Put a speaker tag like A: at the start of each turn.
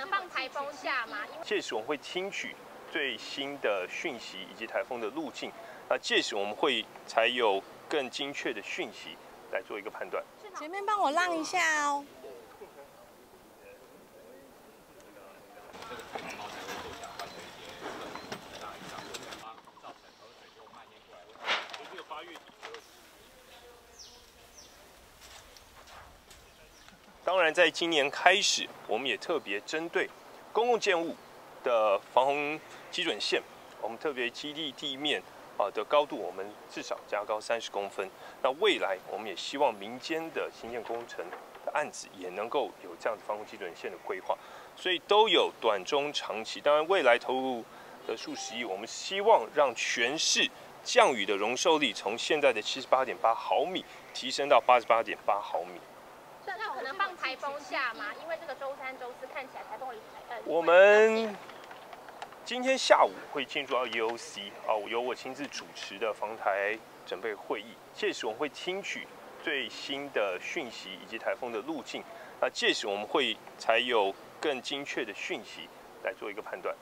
A: 能放台风下吗？
B: 届时我们会听取最新的讯息以及台风的路径，那届时我们会才有更精确的讯息来做一个判断。
C: 前面帮我让一下哦。
B: 当然，在今年开始，我们也特别针对公共建物的防洪基准线，我们特别基地地面啊的高度，我们至少加高三十公分。那未来，我们也希望民间的新建工程的案子也能够有这样的防洪基准线的规划，所以都有短中长期。当然，未来投入的数十亿，我们希望让全市降雨的容受力从现在的七十八点八毫米提升到八十八点八毫米。
A: 那可能放台风假吗？因为这个周三、周四看起来台风离呃。
B: 我们今天下午会进入到 EOC 啊，由我亲自主持的防台准备会议。届时我们会听取最新的讯息以及台风的路径，那届时我们会才有更精确的讯息来做一个判断。